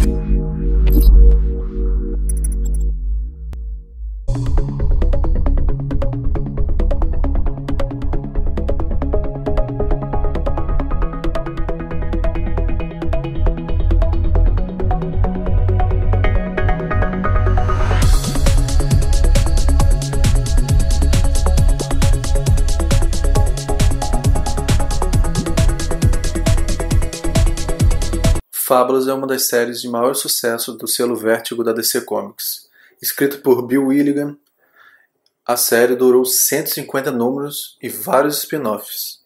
you Fábulas é uma das séries de maior sucesso do selo Vértigo da DC Comics. Escrito por Bill Willigan, a série durou 150 números e vários spin-offs.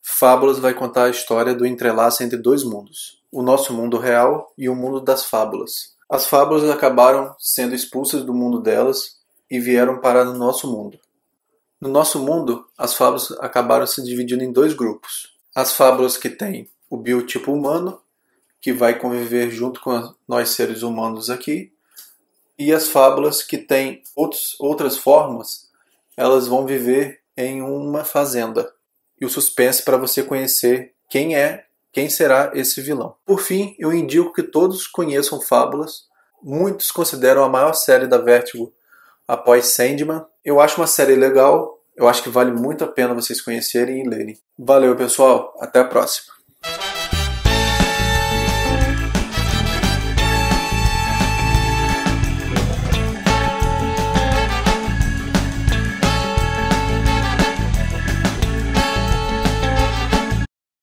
Fábulas vai contar a história do entrelaço entre dois mundos, o nosso mundo real e o mundo das fábulas. As fábulas acabaram sendo expulsas do mundo delas e vieram parar no nosso mundo. No nosso mundo, as fábulas acabaram se dividindo em dois grupos. As fábulas que têm o biotipo humano que vai conviver junto com nós seres humanos aqui, e as fábulas que têm outros, outras formas, elas vão viver em uma fazenda. E o suspense para você conhecer quem é, quem será esse vilão. Por fim, eu indico que todos conheçam Fábulas. Muitos consideram a maior série da Vertigo após Sandman. Eu acho uma série legal, eu acho que vale muito a pena vocês conhecerem e lerem. Valeu, pessoal, até a próxima.